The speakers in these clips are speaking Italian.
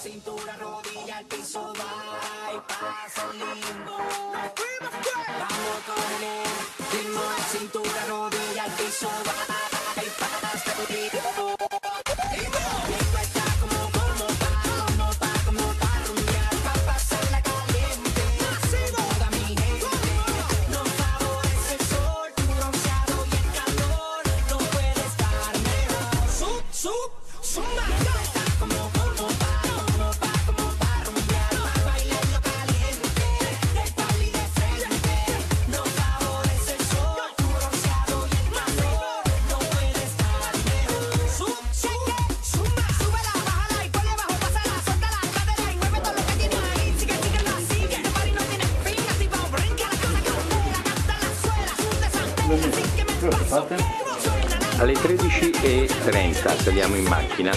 cintura, rodilla, al piso, va y pasa el Vamos con cintura, rodilla, al piso, va y pasa el Alle 13.30 saliamo in macchina.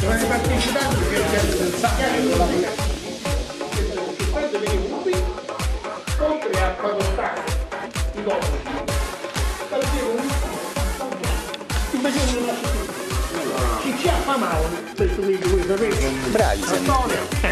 Tra i partecipanti che hanno pensato venivo qui, oltre a pagare i dollari, partivo invece non lascio più. Chi ci ha famato, questo video voi sapete, bravi Antonio.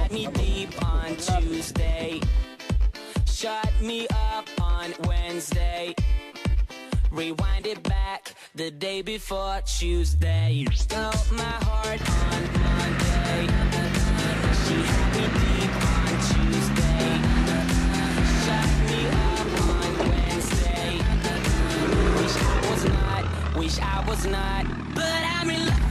Wednesday. Rewind it back the day before Tuesday. Stole my heart on Monday. She had me deep on Tuesday. Shut me up on Wednesday. Wish I was not, wish I was not, but I'm in love.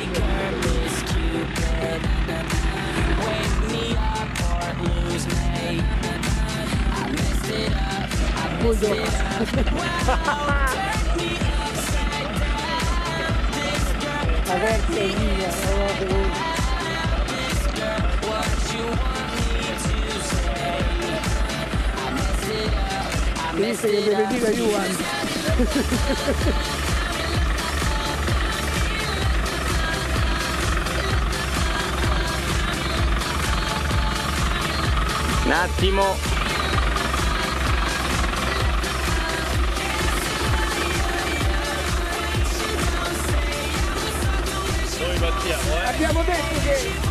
Aperta e via, guardate voi. Dice che me lo eh. Un attimo. abbiamo detto che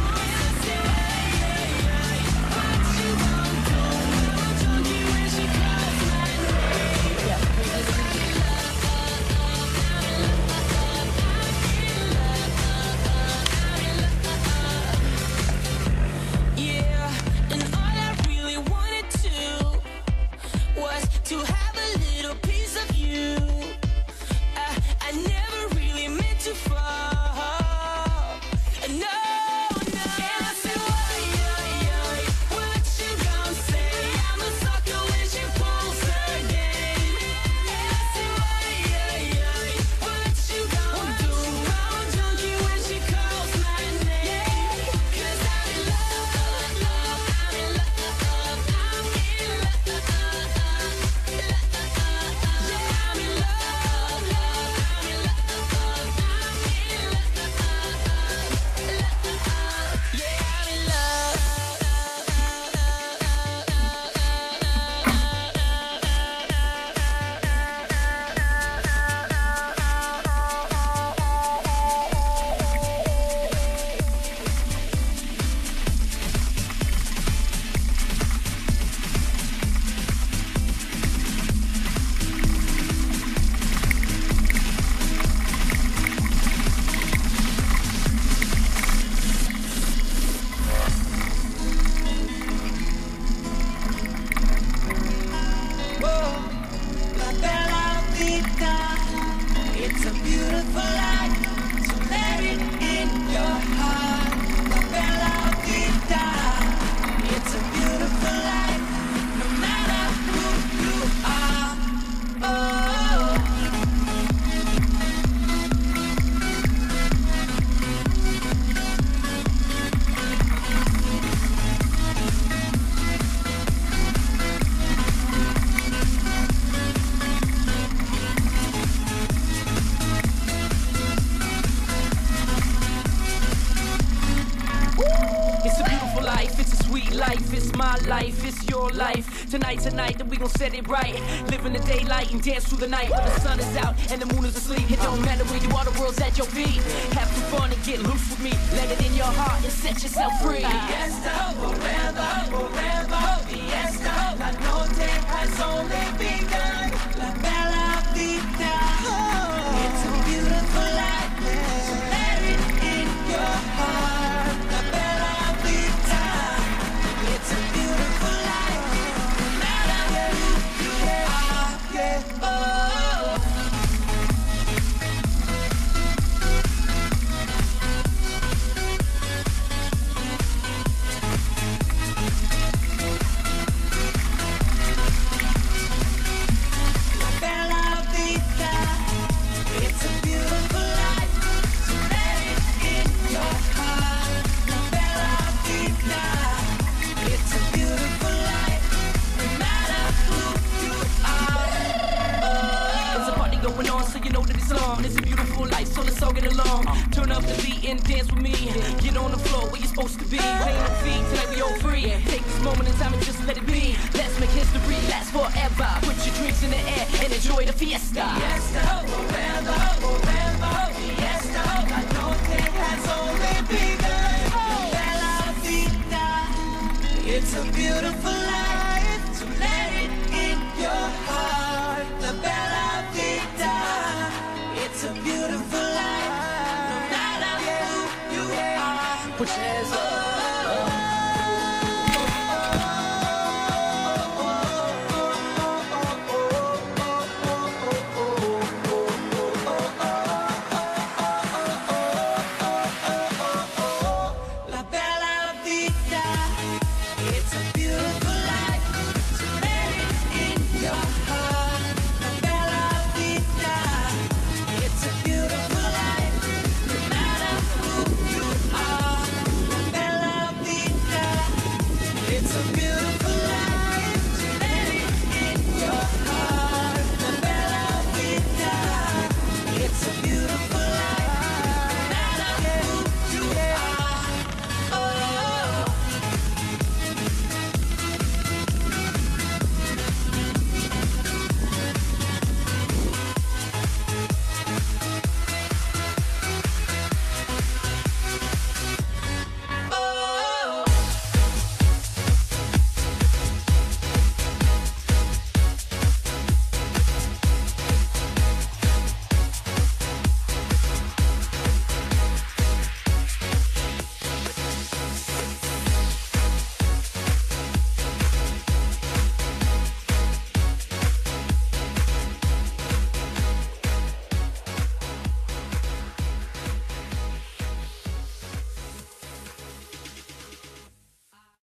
then we gon' set it right. Live in the daylight and dance through the night when the sun is out and the moon is asleep. It don't matter where you are, the world's at your feet. Have some fun and get loose with me. Let it in your heart and set yourself free. Fiesta, forever, forever, fiesta. La noche has only been. supposed to be. Paying the fee till we all free. Take this moment in time and just let it be. Let's make history last forever. Put your drinks in the air and enjoy the fiesta. Fiesta, forever, forever. fiesta, my I has only begun. Oh. Bella Vita, it's a beautiful life. philosophy.